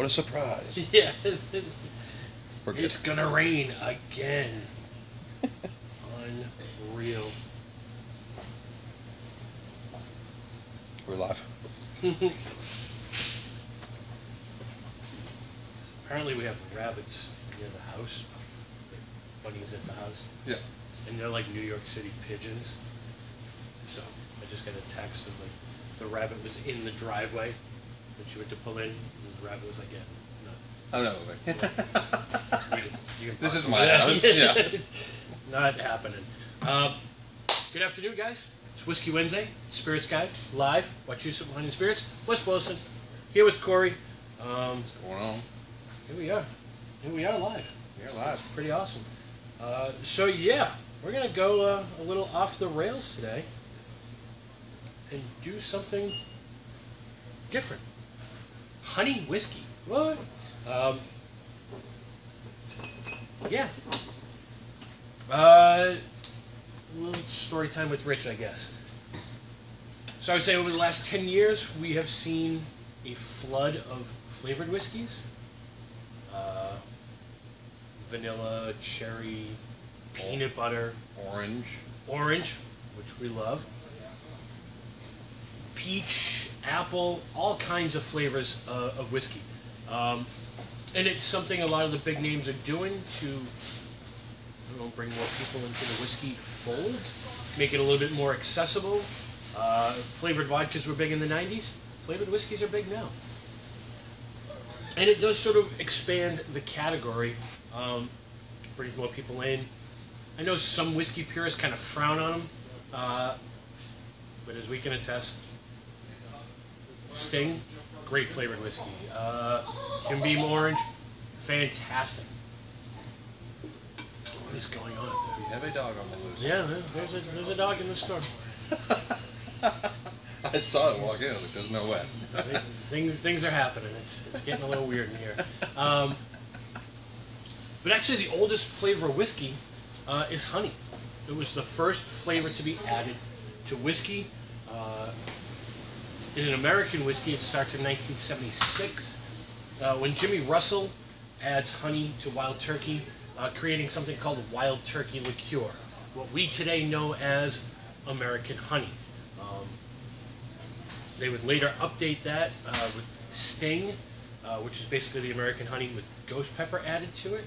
What a surprise. Yeah. We're good. It's gonna rain again. Unreal. We're live. Apparently we have rabbits near the house. Bunnies at the house. Yeah. And they're like New York City pigeons. So I just got a text of like the rabbit was in the driveway when she went to pull in and the rabbit was like, Yeah, no. I know. You you This is my house, yeah. Not happening. Um, good afternoon, guys. It's Whiskey Wednesday, Spirits Guide, live. Wachusett Wine and Spirits. Wes Wilson, here with Corey. Um, What's going on? here we are. Here we are live. You're live. Pretty awesome. Uh, so yeah, we're gonna go uh, a little off the rails today and do something different. Honey whiskey. What? Um, yeah. Uh, a little story time with Rich, I guess. So I would say over the last ten years, we have seen a flood of flavored whiskeys. Uh, vanilla, cherry, peanut butter, Orange. orange, which we love, peach, apple, all kinds of flavors uh, of whiskey. Um, and it's something a lot of the big names are doing to know, bring more people into the whiskey fold, make it a little bit more accessible. Uh, flavored vodkas were big in the 90s. Flavored whiskeys are big now. And it does sort of expand the category, um, brings more people in. I know some whiskey purists kind of frown on them, uh, but as we can attest, Sting, great flavored whiskey. Uh, Jim Beam Orange, fantastic. What is going on? We have a dog on the loose. Yeah, there's a there's a dog in the store. I saw it walk in. I was like, there's no way. Things things are happening. It's it's getting a little weird in here. Um, but actually, the oldest flavor of whiskey uh, is honey. It was the first flavor to be added to whiskey. In an American whiskey, it starts in 1976 uh, when Jimmy Russell adds honey to wild turkey, uh, creating something called wild turkey liqueur, what we today know as American honey. Um, they would later update that uh, with Sting, uh, which is basically the American honey with ghost pepper added to it.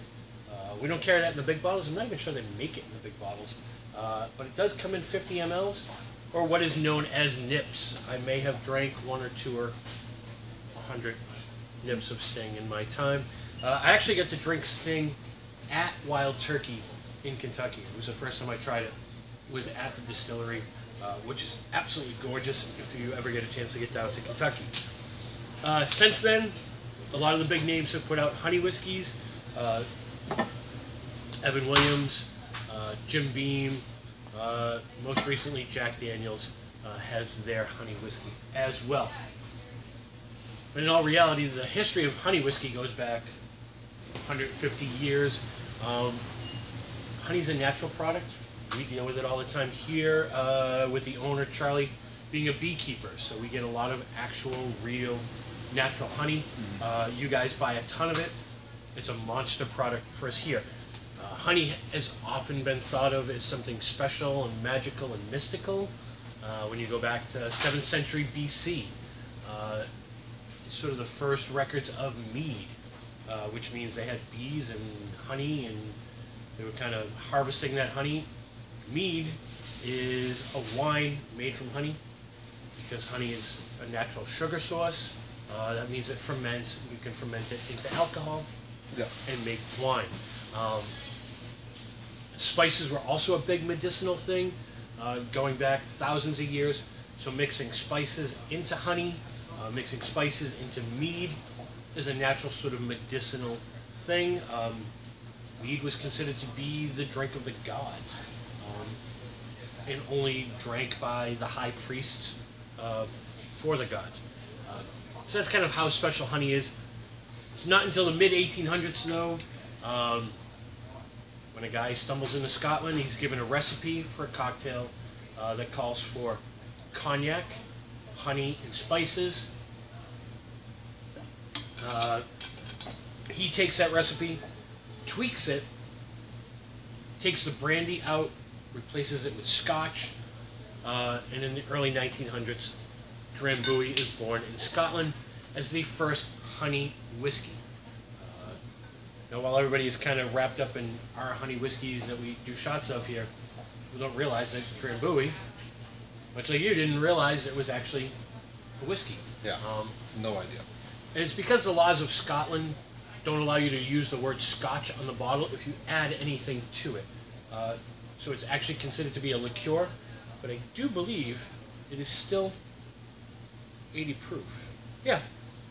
Uh, we don't carry that in the big bottles. I'm not even sure they make it in the big bottles, uh, but it does come in 50 mLs, or what is known as nips. I may have drank one or two or a 100 nips of Sting in my time. Uh, I actually got to drink Sting at Wild Turkey in Kentucky. It was the first time I tried it. It was at the distillery, uh, which is absolutely gorgeous if you ever get a chance to get down to Kentucky. Uh, since then, a lot of the big names have put out honey whiskeys. Uh, Evan Williams, uh, Jim Beam, uh, most recently Jack Daniels uh, has their honey whiskey as well. But in all reality, the history of honey whiskey goes back 150 years. Um, honey's a natural product. We deal with it all the time here uh, with the owner, Charlie, being a beekeeper. So we get a lot of actual, real, natural honey. Uh, you guys buy a ton of it. It's a monster product for us here. Honey has often been thought of as something special and magical and mystical. Uh, when you go back to 7th century BC, uh, sort of the first records of mead, uh, which means they had bees and honey and they were kind of harvesting that honey. Mead is a wine made from honey because honey is a natural sugar source. Uh, that means it ferments. You can ferment it into alcohol Yeah. and make wine. Um, spices were also a big medicinal thing, uh, going back thousands of years. So mixing spices into honey, uh, mixing spices into mead is a natural sort of medicinal thing. Um, mead was considered to be the drink of the gods, um, and only drank by the high priests uh, for the gods. Uh, so that's kind of how special honey is. It's not until the mid 1800s, though, um, when a guy stumbles into Scotland, he's given a recipe for a cocktail uh, that calls for cognac, honey, and spices. Uh, he takes that recipe, tweaks it, takes the brandy out, replaces it with scotch, uh, and in the early 1900s, Drambuie is born in Scotland as the first honey whiskey. Now, while everybody is kind of wrapped up in our honey whiskeys that we do shots of here, we don't realize that Drambuie, much like you, didn't realize it was actually a whiskey. Yeah. Um, No idea. and it's because the laws of Scotland don't allow you to use the word scotch on the bottle if you add anything to it. Uh, so it's actually considered to be a liqueur, but I do believe it is still 80 proof. Yeah,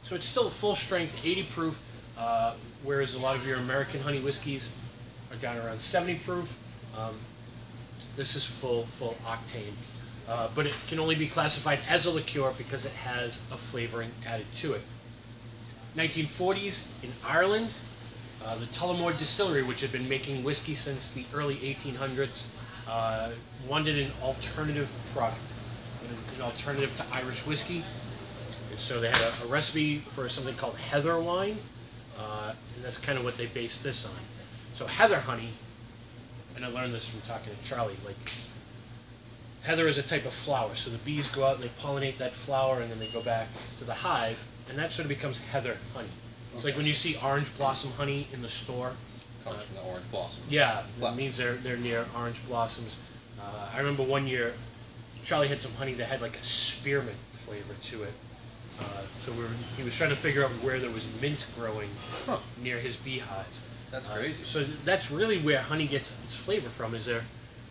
so it's still full strength 80 proof, uh, whereas a lot of your American honey whiskeys are down around 70 proof. Um, this is full, full octane. Uh, but it can only be classified as a liqueur because it has a flavoring added to it. 1940s in Ireland, uh, the Tullamore Distillery, which had been making whiskey since the early 1800s, uh, wanted an alternative product, an, alternative to Irish whiskey. And so they had a, a recipe for something called heather wine, uh, and that's kind of what they based this on. So heather honey, and I learned this from talking to Charlie, like Heather is a type of flower, so the bees go out and they pollinate that flower, and then they go back to the hive, and that sort of becomes heather honey. It's like when you see orange blossom honey in the store. Comes from the orange blossom. Yeah, that means they're they're near orange blossoms. Uh, I remember one year, Charlie had some honey that had like a spearmint flavor to it. Uh, so we were, he was trying to figure out where there was mint growing Huh. near his beehives. That's Uh, crazy. so that's really where honey gets its flavor from. Is they're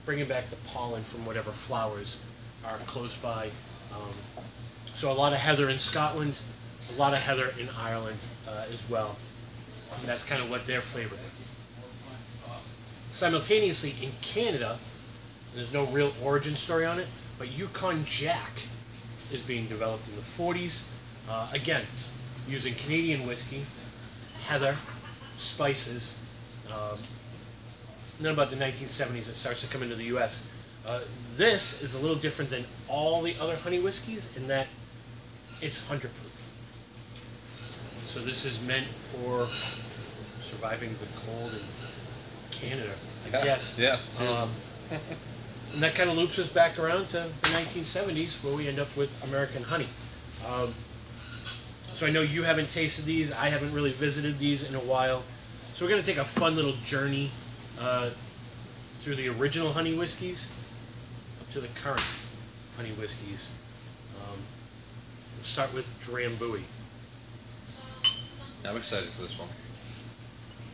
bringing back the pollen from whatever flowers are close by. Um, so a lot of heather in Scotland, a lot of heather in Ireland uh, as well. And that's kind of what their flavor is. Simultaneously in Canada, there's no real origin story on it, but Yukon Jack is being developed in the 40s. Uh, again, using Canadian whiskey, heather, spices. Um, then about the 1970s, it starts to come into the U.S. Uh, this is a little different than all the other honey whiskeys in that it's 100 proof. So this is meant for surviving the cold in Canada, I Yeah, guess. yeah. Um, and that kind of loops us back around to the 1970s, where we end up with American honey. Um, so I know you haven't tasted these. I haven't really visited these in a while. So we're going to take a fun little journey uh, through the original honey whiskeys up to the current honey whiskeys. Um, we'll start with Drambuie. I'm excited for this one.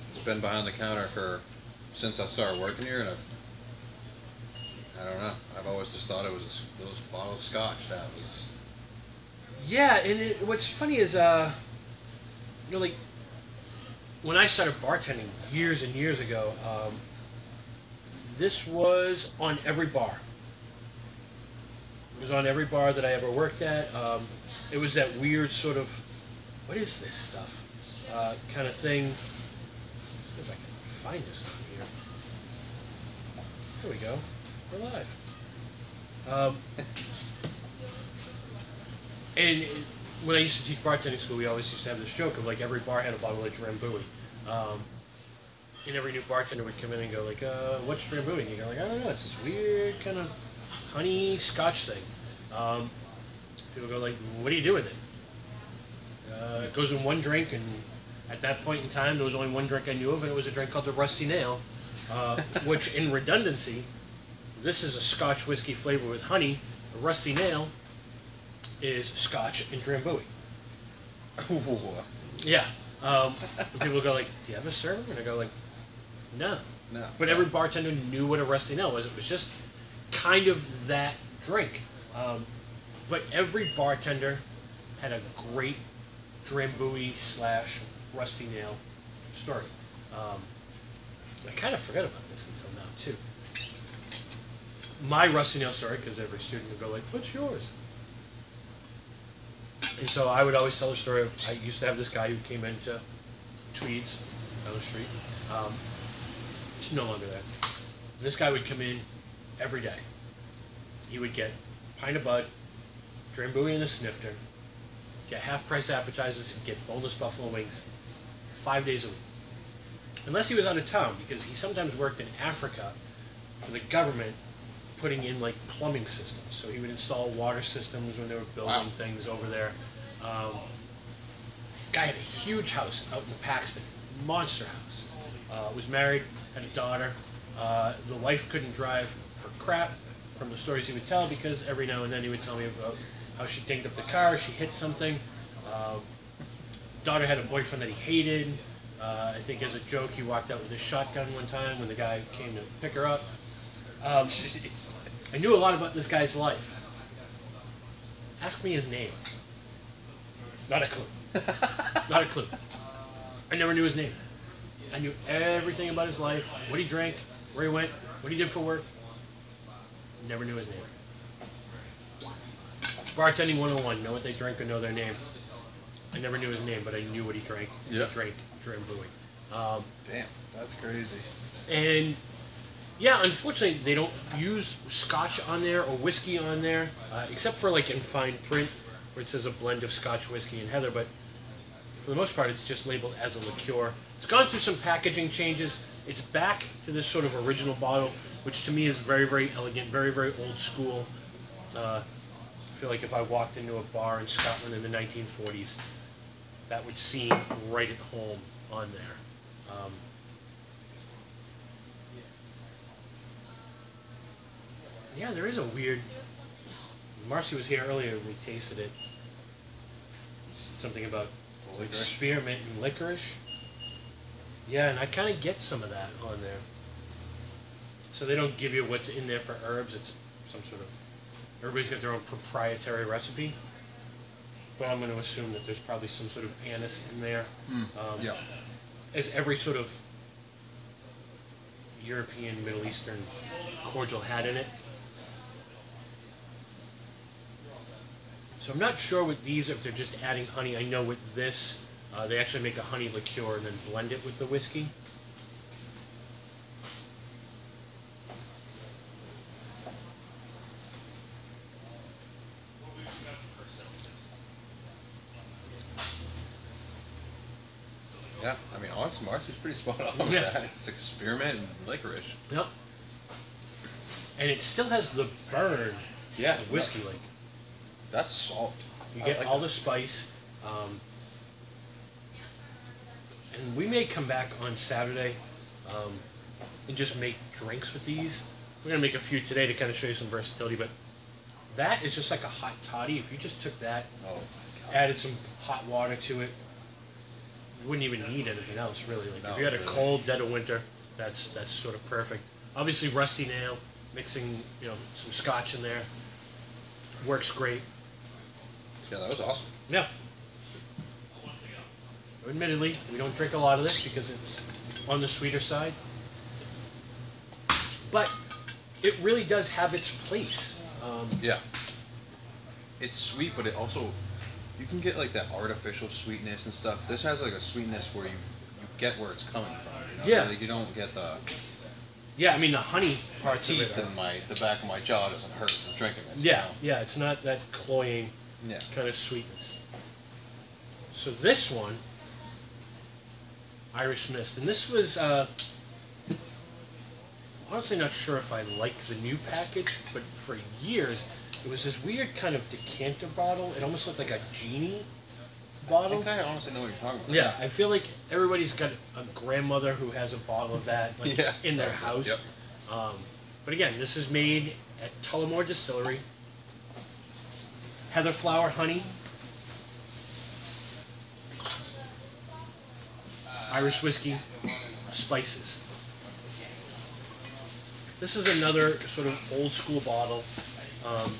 It's been behind the counter for since I started working here, and I've, I don't know. I've always just thought it was a those bottle of scotch that was. Yeah, and it, what's funny is, uh, you know, like when I started bartending years and years ago, um, this was on every bar. It was on every bar that I ever worked at. Um, it was that weird sort of, what is this stuff, uh, kind of thing. Let's see if I can find this on here. Here we go. We're live. Um, and when I used to teach bartending school, we always used to have this joke of like every bar had a bottle of Drambuie. Um, and every new bartender would come in and go like, uh, "What's Drambuie?" And you go like, "I don't know. It's this weird kind of honey Scotch thing." Um, people go like, "What do you do with it?" Uh, it goes in one drink, and at that point in time, there was only one drink I knew of, and it was a drink called the Rusty Nail, uh, which, in redundancy, this is a Scotch whiskey flavor with honey. The Rusty Nail is Scotch and Drambuie. Yeah. Um, people go like, "Do you have a server?" And I go like, "No." no. But every bartender knew what a rusty nail was. It was just kind of that drink. Um, but every bartender had a great Drambuie slash rusty nail story. Um, I kind of forgot about this until now too. My rusty nail story, because every student would go like, "What's yours?" And so I would always tell the story of I used to have this guy who came into Tweeds down the street. Um, he's no longer there. And this guy would come in every day. He would get a pint of bud, Drambuie and a snifter, get half price appetizers, and get boneless buffalo wings five days a week. Unless he was out of town, because he sometimes worked in Africa for the government putting in like plumbing systems. So he would install water systems when they were building Wow. things over there. Um, guy had a huge house out in Paxton, monster house. Uh, was married, had a daughter. Uh, the wife couldn't drive for crap from the stories he would tell because every now and then he would tell me about how she dinged up the car, she hit something. Um, daughter had a boyfriend that he hated. Uh, I think as a joke, he walked out with his shotgun one time when the guy came to pick her up. Um, I knew a lot about this guy's life. Ask me his name. Not a clue. Not a clue. I never knew his name. I knew everything about his life, what he drank, where he went, what he did for work. Never knew his name. Bartending 101, know what they drink or know their name. I never knew his name, but I knew what he drank. Yeah. He drank Drambuie. Um, Damn, that's crazy. and yeah, unfortunately, they don't use scotch on there or whiskey on there, uh, except for like in fine print where it says a blend of scotch, whiskey, and heather. But for the most part, it's just labeled as a liqueur. It's gone through some packaging changes. It's back to this sort of original bottle, which to me is very, very elegant, very, very old school. Uh, I feel like if I walked into a bar in Scotland in the 1940s, that would seem right at home on there. Um, Yeah, there is a weird. Marcy was here earlier. We tasted it. Something about Licorice? spearmint and licorice. Yeah, and I kind of get some of that on there. So they don't give you what's in there for herbs. It's some sort of. Everybody's got their own proprietary recipe. But I'm going to assume that there's probably some sort of anise in there. Um, Yeah. as every sort of European, Middle Eastern cordial had in it. So I'm not sure with these if they're just adding honey. I know with this, uh, they actually make a honey liqueur and then blend it with the whiskey. Yeah, I mean, honestly, Marcy's pretty spot on with Yeah. that. It's like spearmint and licorice. Yep. And it still has the burn Yeah, of whiskey. Like That's salt. You I get like all that. the spice. Um, and we may come back on Saturday um, and just make drinks with these. We're gonna make a few today to kind of show you some versatility, but that is just like a hot toddy. If you just took that, Oh, added some hot water to it, you wouldn't even need anything else really. Like No, if you had a really. cold dead of winter, that's that's sort of perfect. Obviously, rusty nail mixing you know some scotch in there works great. Yeah, that was awesome. Yeah. Admittedly, we don't drink a lot of this because it's on the sweeter side. But it really does have its place. Um, Yeah. It's sweet, but it also you can get like that artificial sweetness and stuff. This has like a sweetness where you you get where it's coming from. You know? Yeah. Like you don't get the yeah, I mean the honey parts of teeth it. are- in my the back of my jaw doesn't hurt from drinking this. you yeah, know? yeah, it's not that cloying Yeah. kind of sweetness. So this one, Irish Mist, and this was uh, honestly not sure if I like the new package, but for years it was this weird kind of decanter bottle. It almost looked like a genie I bottle. think I honestly know what you're talking about. Yeah, I feel like everybody's got a grandmother who has a bottle of that like, Yeah, in their house. Um, but again, this is made at Tullamore Distillery. Heather flower honey. Irish whiskey, spices. This is another sort of old school bottle. Um,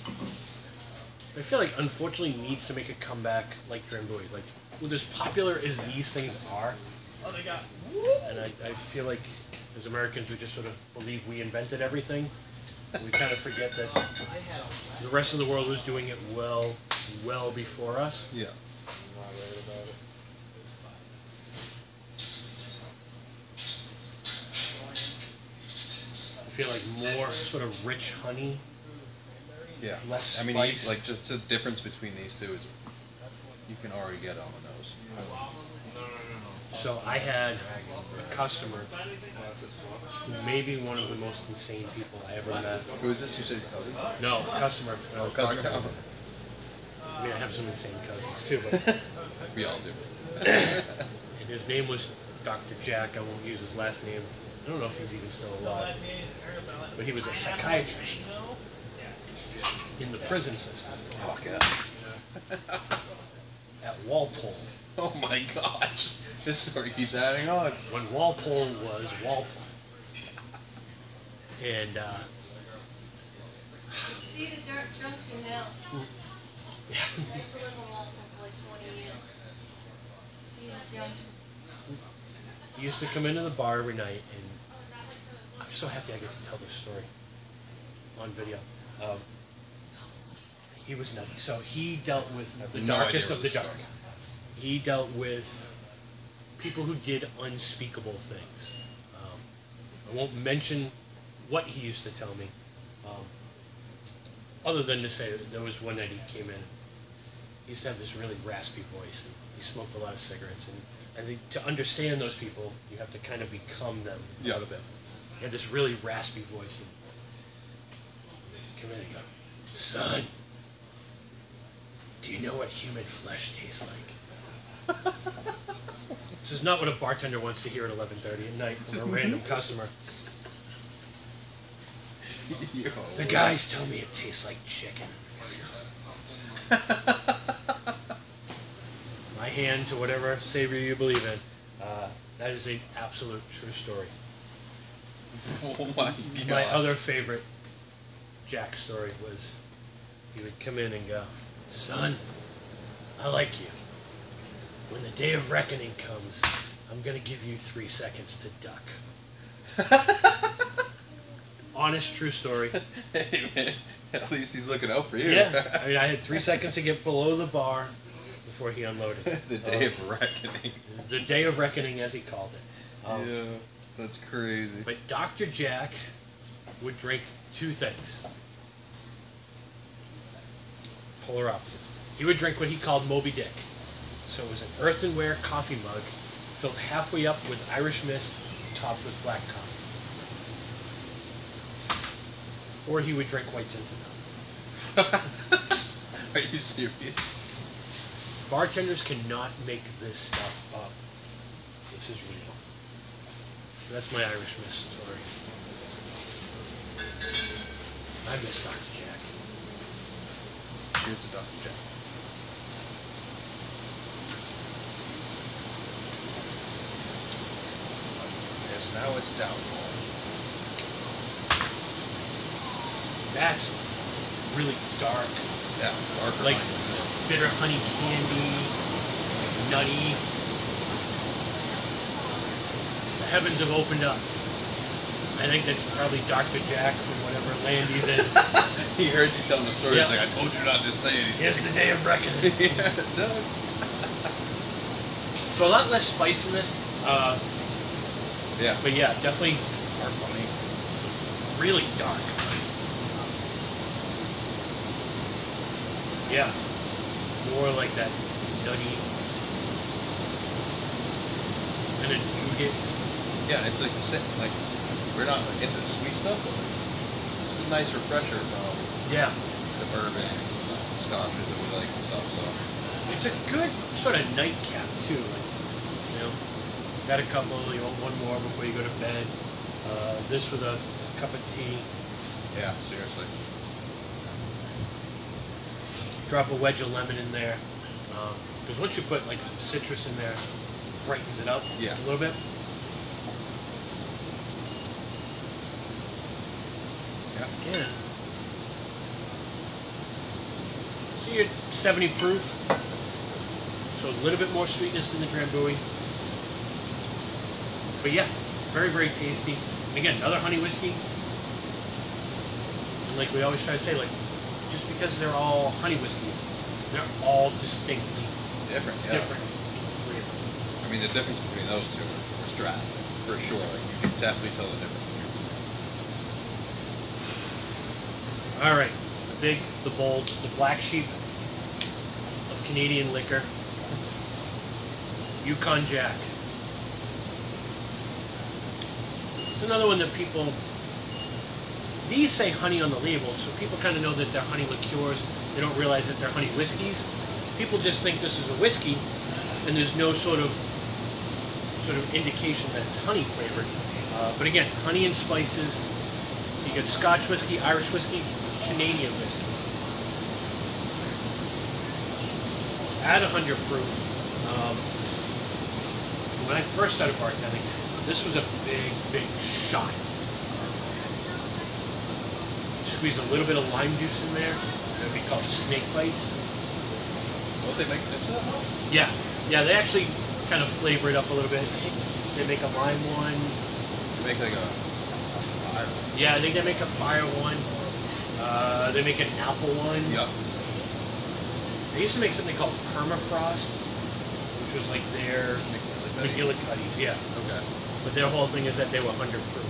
I feel like unfortunately needs to make a comeback like Drambuie. Like with as popular as these things are, and I, I feel like as Americans we just sort of believe we invented everything. We kind of forget that the rest of the world was doing it well, well before us. Yeah. I feel like more sort of rich honey. Yeah. Less I mean, spice. like just the difference between these two is You can already get on the nose. So I had a customer who may be one of the most insane people I ever met. Who is this? You said cousin? No, customer. I Oh, cousin. I mean, I have some insane cousins too, but we all do. and his name was Dr. Jack. I won't use his last name. I don't know if he's even still alive. But he was a psychiatrist in the prison system oh god. at Walpole. Oh my gosh. This story keeps adding on. when Walpole was Walpole. And uh, See the Dark Junction now. I used to live in Walpole for like 20 years. Cedar Junction. he used to come into the bar every night, and I'm so happy I get to tell this story on video. Um, he was nutty. So he dealt with the no darkest of the dark. He dealt with people who did unspeakable things. Um, I won't mention what he used to tell me, um, other than to say that there was one night he came in. He used to have this really raspy voice, and he smoked a lot of cigarettes. And I think to understand those people, you have to kind of become them a Yeah. little bit. He had this really raspy voice. And come in and go, son. Do you know what human flesh tastes like? This is not what a bartender wants to hear at 11:30 at night from a random customer. Yo. The guys tell me it tastes like chicken. My hand to whatever savior you believe in. Uh, that is an absolute true story. Oh my god. My other favorite Jack story was he would come in and go, Son, I like you. When the day of reckoning comes, I'm going to give you three seconds to duck. Honest, true story. Hey, man, At least he's looking out for you. Yeah, I mean, I had three seconds to get below the bar before he unloaded. the day Um, of reckoning. the day of reckoning, as he called it. Um, yeah, that's crazy. But Dr. Jack would drink two things. Polar opposites. He would drink what he called Moby Dick. So it was an earthenware coffee mug filled halfway up with Irish mist, topped with black coffee. Or he would drink white Zinfandel. Are you serious? Bartenders cannot make this stuff up. This is real. So that's my Irish mist story. I miss Dr. Jack. Here's a Dr. Jack. Yes, now it's downfall. That's really dark, Yeah, darker Like- line. bitter honey candy, nutty. The heavens have opened up. I think that's probably Dr. Jack from whatever land he's in. He heard you telling the story. Yeah. He's like, I told you not to say anything. Here's the day of reckoning. yeah, no. So a lot less spice in this, uh, Yeah, but yeah, definitely dark money. really dark. Yeah, more like that nutty and a nougat. Yeah, it's like the same. Like we're not like, into the sweet stuff, but like this is a nice refresher from Yeah, the bourbon, and the scotches that we like and stuff. So it's a good sort of nightcap too. Like, got a couple. You want one more before you go to bed. Uh, this with a cup of tea. yeah, seriously. Drop a wedge of lemon in there. Because once you put like some citrus in there, brightens it up Yeah. a little bit. Yeah. Again. So you're 70 proof. So a little bit more sweetness than the Drambuie. But yeah, very, very tasty. Again, another honey whiskey. And like we always try to say, like, just because they're all honey whiskeys, they're all distinctly Different. Yeah. different. I mean, the difference between those two is drastic, for sure. Like you can definitely tell the difference. All right, the big, the bold, the black sheep of Canadian liquor. Yukon Jack. It's another one that people. These say honey on the label, so people kind of know that they're honey liqueurs. They don't realize that they're honey whiskeys. People just think this is a whiskey, and there's no sort of sort of indication that it's honey flavored. Uh, but again, honey and spices. You get Scotch whiskey, Irish whiskey, Canadian whiskey. At 100 proof. Um, when I first started bartending, this was a big, big shot. Squeeze a little bit of lime juice in there. Would be called snake bites. What they make this up? Yeah, yeah, they actually kind of flavor it up a little bit. They make a lime one. They make like a fire. Yeah, I think they make a fire one. Uh, they make an apple one. Yup. They used to make something called permafrost, which was like their McGillicuddy's, yeah. Okay. But their whole thing is that they were 100 proof.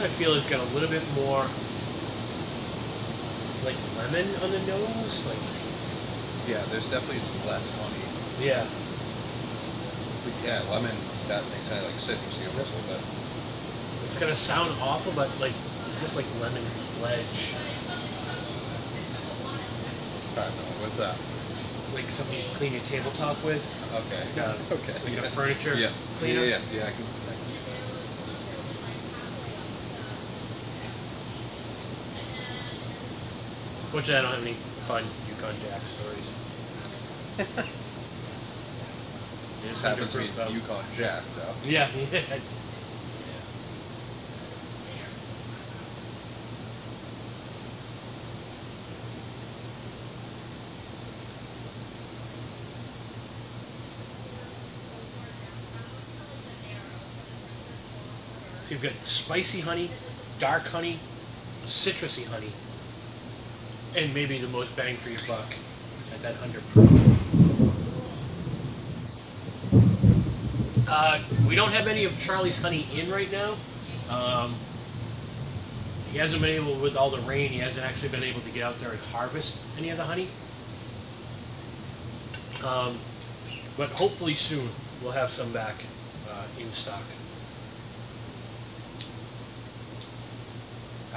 I feel it's got a little bit more like lemon on the nose, like Yeah, there's definitely less honey. yeah. But yeah, lemon, that makes it like citrusy a little bit. It's gonna sound awful, but like just like lemon pledge. I don't know, what's that? Like something you clean your tabletop with. Okay. Uh, okay. like yeah. a furniture Yeah. cleaner. Yeah, yeah, yeah. I can, I can. Fortunately, I don't have any fun Yukon Jack stories. It This happens to be 100. Yukon Jack, though. Yeah. so you've got spicy honey, dark honey, citrusy honey, and maybe the most bang for your buck at that 100 proof. Uh, we don't have any of Charlie's honey in right now. Um, he hasn't been able, with all the rain, he hasn't actually been able to get out there and harvest any of the honey. Um, but hopefully soon we'll have some back uh, in stock.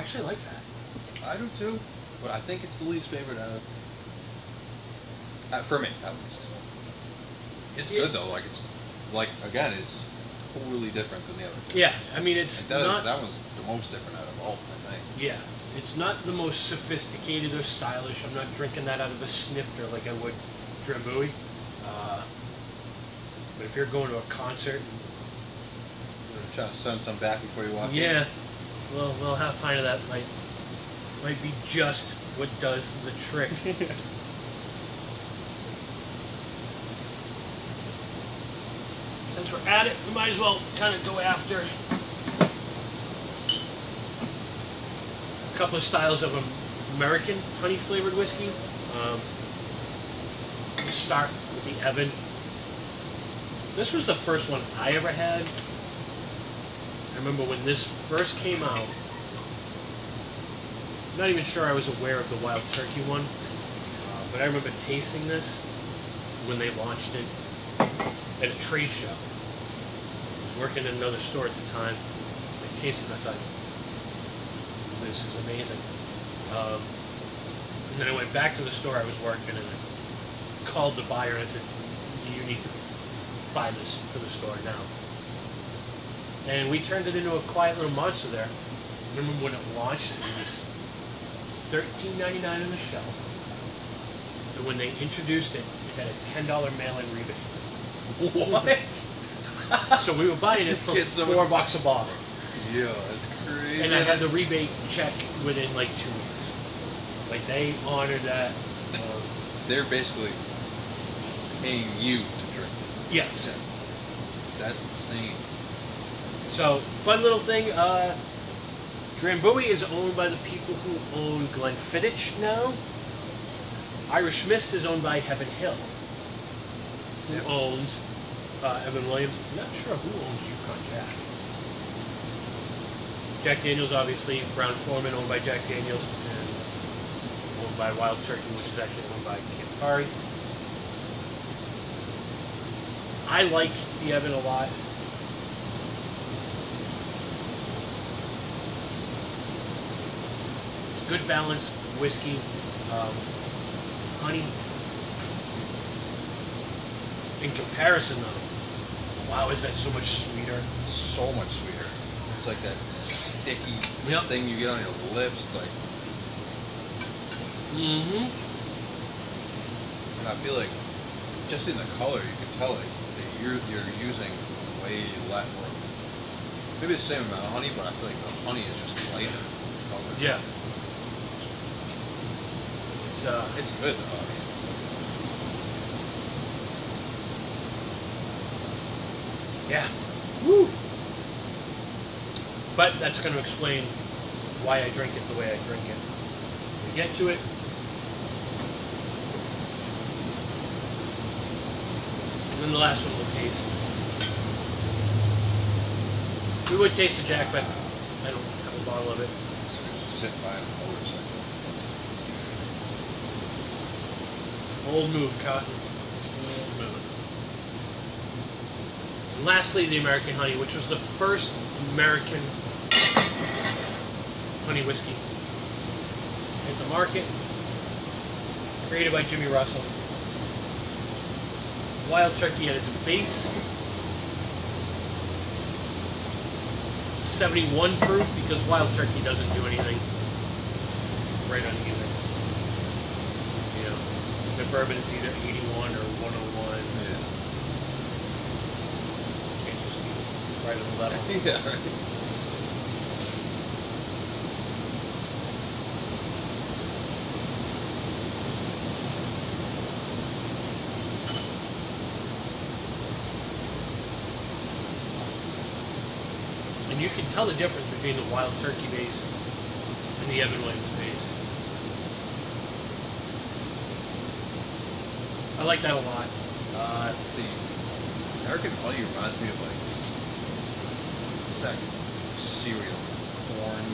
I actually like that. I do too, but I think it's the least favorite out of. Uh, for me, at least. It's Yeah. good though. Like it's, like again, it's totally different than the other two. Yeah, I mean it's that, not. that was the most different out of all. I think. Yeah, it's not the most sophisticated or stylish. I'm not drinking that out of a snifter like I would Drambuie. Uh, but if you're going to a concert, I'm trying to send some back before you walk in. Yeah, well, well, half pint of that might might be just what does the trick. Since we're at it, we might as well kind of go after a couple of styles of American honey flavored whiskey. Um, we'll start with the Evan. This was the first one I ever had. I remember when this first came out. I'm not even sure I was aware of the Wild Turkey one, uh, but I remember tasting this when they launched it at a trade show. I was working in another store at the time. I tasted it. I thought, this is amazing. Um, and then I went back to the store I was working and I called the buyer and I said, you need to buy this for the store now. And we turned it into a quiet little monster there. I remember when it launched, it was $13.99 on the shelf. And when they introduced it, it had a $10 mail-in rebate. What? So we were buying it for four bucks a bottle. Yeah, that's crazy. And I had the rebate check within like two weeks. Like they honored that. Um, They're basically paying you to drink it. yes. That's insane. So fun little thing. Uh, Drambuie is owned by the people who own Glenfiddich now. Irish Mist is owned by Heaven Hill, who Yep. owns uh, Evan Williams. I'm not sure who owns Yukon Jack. Jack Daniels, obviously. Brown-Forman, owned by Jack Daniels, and owned by Wild Turkey, which is actually owned by Campari. I like the Evan a lot. Good balanced whiskey, um, honey. In comparison, though, wow, is that so much sweeter? So much sweeter. It's like that sticky Yep. thing you get on your lips. It's like, Mm-hmm. and I feel like just in the color, you can tell like that you're you're using way less, more, maybe the same amount of honey, but I feel like the honey is just lighter. color. Yeah. It's uh, It's good though. I mean, yeah. Woo. But that's going to explain why I drink it the way I drink it. We get to it. And then the last one we'll taste. We would taste the Jack, but I don't have a bottle of it. so just sitting by a motorcycle. Old move, Cotton. Old move. And lastly, the American Honey, which was the first American honey whiskey hit the market. Created by Jimmy Russell. Wild Turkey at its base. 71 proof because Wild Turkey doesn't do anything right on either. You know, the bourbon is either 81 or 101. Yeah. Can't just be right on the level. Yeah. Right. And you can tell the difference between the Wild Turkey base and the Evan Williams base. I like that a lot. Uh, The American honey reminds me of like what's that cereal, corn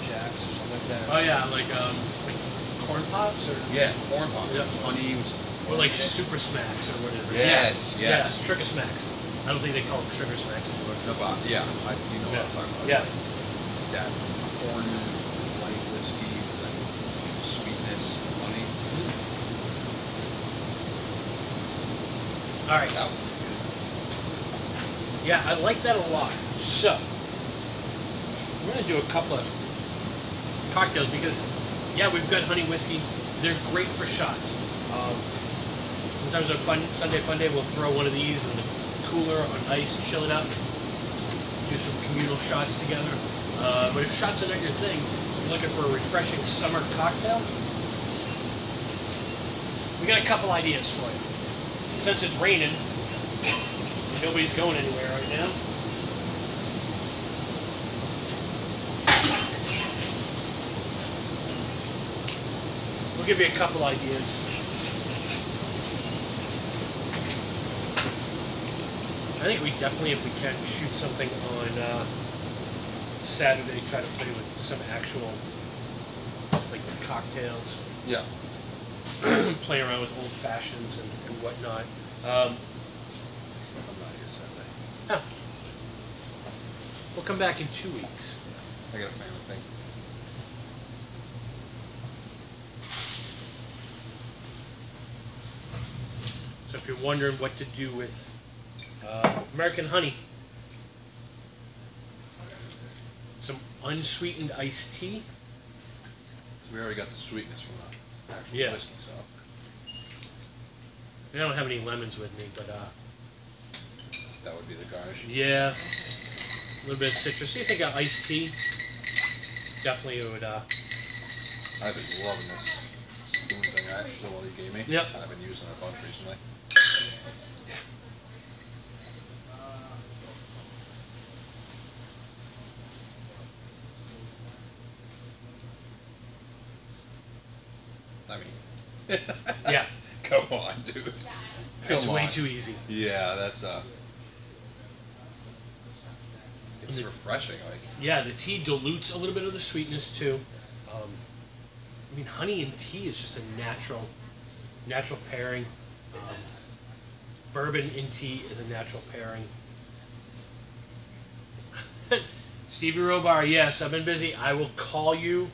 jacks or something like that. oh yeah, like um, like corn pops or Yeah, corn pops. Yeah. Honey was. or like Super Smacks or whatever. Yes, yeah, yes. Yeah, Sugar Smacks. I don't think they call them Sugar Smacks anymore. No, but yeah, I, you know Yeah. what I'm talking about. Yeah. Like That corn light whiskey with that sweetness, honey. All right. Yeah, I like that a lot. So, we're gonna do a couple of cocktails because, yeah, we've got honey whiskey. They're great for shots. Um, sometimes on fun Sunday fun day, we'll throw one of these in the cooler on ice, chill it out, do some communal shots together. Uh, but if shots are not your thing, you're looking for a refreshing summer cocktail. We got a couple ideas for you. Since it's raining, Nobody's going anywhere right now. We'll give you a couple ideas. I think we definitely, if we can, shoot something on uh, Saturday. Try to play with some actual like cocktails Yeah. play around with old fashions and, and whatnot. Um, I'm not here Saturday. oh. We'll come back in two weeks. I got a family thing. So if you're wondering what to do with uh, American honey, some unsweetened iced tea. So we already got the sweetness from the actual Yeah. whiskey, so I don't have any lemons with me, but uh, that would be the garnish. yeah, a little bit of citrus. You think of iced tea? Definitely it would. Uh, I've been loving this spoon thing one you gave me. Yep. I've been using it a bunch recently. I mean, yeah, come on, dude. it's Come way on. Too easy. Yeah, that's uh. It's the- refreshing, like Yeah, the tea dilutes a little bit of the sweetness too. Um, I mean, honey and tea is just a natural, natural pairing. Um, bourbon and tea is a natural pairing. Stevie Robar, yes, I've been busy. I will call you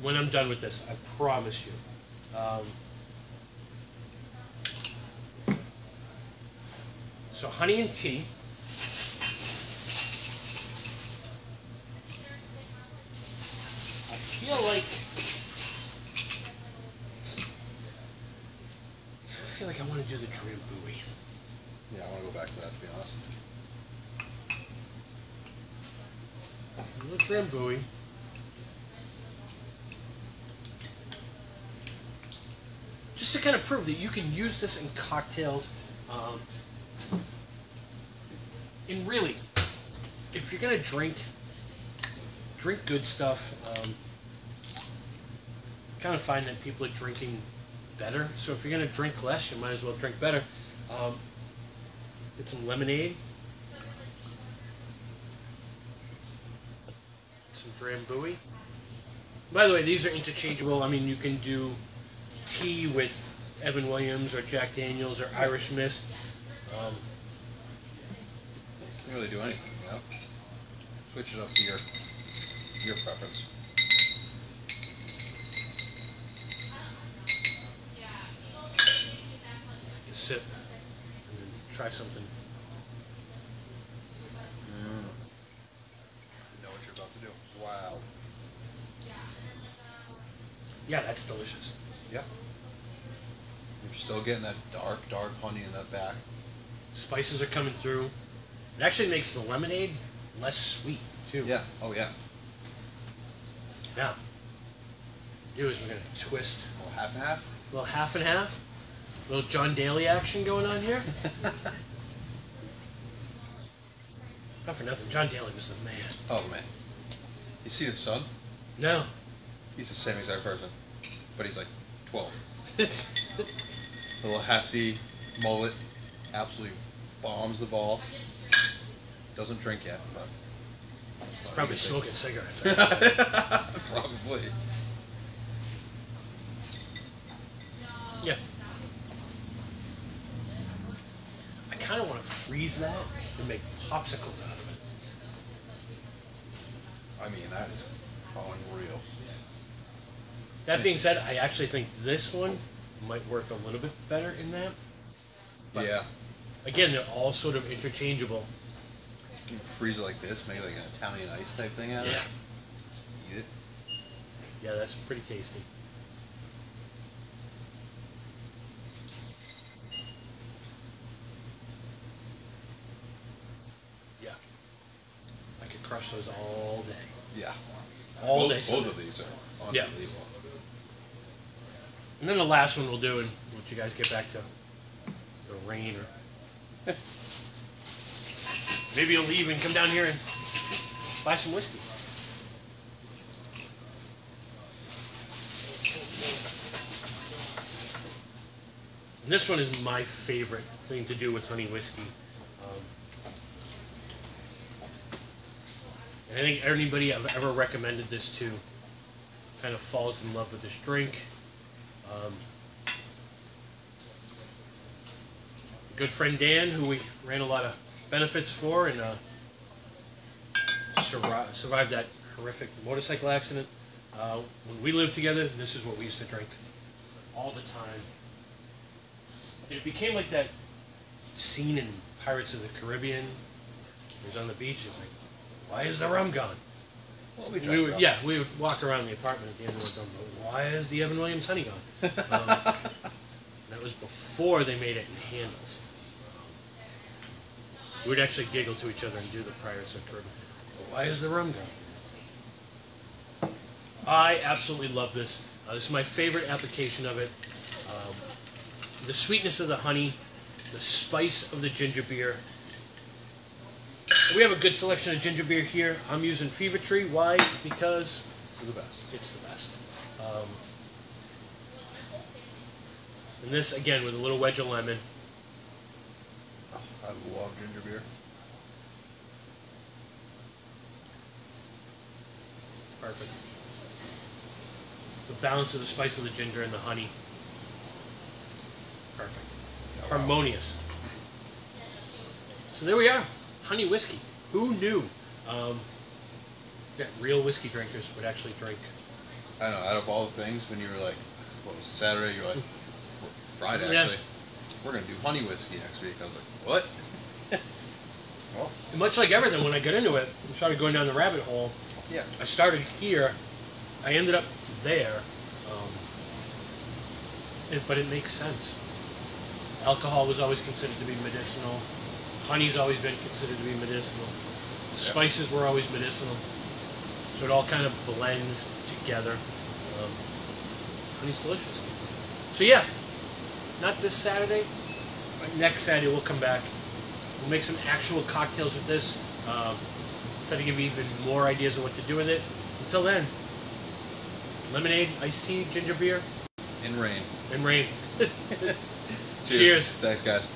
when I'm done with this. I promise you. Um, so honey and tea. I feel like I feel like I want to do the Dream Buoy. Yeah, I want to go back to that to be honest. The Drambuie. Just to kind of prove that you can use this in cocktails. Um, and really, if you're gonna drink, drink good stuff. Um, kind of find that people are drinking better. So if you're gonna drink less, you might as well drink better. Um, get some lemonade, some Drambuie. By the way, these are interchangeable. I mean, you can do tea with Evan Williams or Jack Daniels or Irish Mist. Can really do anything, you know? Switch it up to your your preference. a sip and then try something. Mm. I know what you're about to do. Wow. Yeah, that's delicious. Yeah. You're still getting that dark, dark honey in that back. Spices are coming through. It actually makes the lemonade less sweet too. Yeah. Oh yeah. Now, do is we're gonna twist oh, Well, half and half. a little half and half, a little John Daly action going on here. Not for nothing, John Daly was the man. oh the man. You see his son? No, He's the same exact person, but he's like 12. Little hefty mullet, absolutely bombs the ball. Doesn't drink yet, but he's probably smoking cigarettes. probably. yeah. I kind of want to freeze that and make popsicles out of it. I mean, that is unreal. That being said, I actually think this one might work a little bit better in that. But- yeah. Again, they're all sort of interchangeable. You freeze it like this, make like an Italian ice type thing out of it. Eat it. Yeah, that's pretty tasty. Yeah. I could crush those all day. Yeah. All both, day. both of these are Yeah. unbelievable. And then the last one we'll do, and let you guys get back to the rain or maybe you'll leave and come down here and buy some whiskey. And this one is my favorite thing to do with honey whiskey. Um, and I think anybody I've ever recommended this to kind of falls in love with this drink. Um, good friend Dan, who we ran a lot of benefits for, and uh, survived that horrific motorcycle accident. Uh, when we lived together, this is what we used to drink all the time. It became like that scene in Pirates of the Caribbean. He's on the beach. It's like, why is the rum gone? Well, we We would, yeah, we would walk around the apartment at the end of the but why is the Evan Williams honey gone? Um, that was before they made it in handles. We would actually giggle to each other and do the Pirates of. But why is the rum gone? I absolutely love this. Uh, this is my favorite application of it. Um, the sweetness of the honey, the spice of the ginger beer. We have a good selection of ginger beer here. I'm using Fever Tree. Why? Because it's the best. it's the best. Um, and this, again, with a little wedge of lemon. Oh, I love ginger beer. Perfect. the balance of the spice of the ginger and the honey. Perfect. Yeah, wow. Harmonious. So there we are, honey whiskey. Who knew um, that real whiskey drinkers would actually drink? I know. Out of all the things, when you were like, what was it, Saturday? You're like, Friday Yeah. We're gonna do honey whiskey next week. I was like, what? well, much like everything, when I got into it and started going down the rabbit hole, yeah. I started here. I ended up there. Um, it, but it makes sense. Alcohol was always considered to be medicinal. Honey's always been considered to be medicinal. Spices were always medicinal. So it all kind of blends together. Um, honey's delicious. So yeah, not this Saturday, but next Saturday we'll come back. We'll make some actual cocktails with this. Um, try to give you even more ideas of what to do with it. Until then, lemonade, iced tea, ginger beer, In rain. and rain. Cheers. Thanks, guys.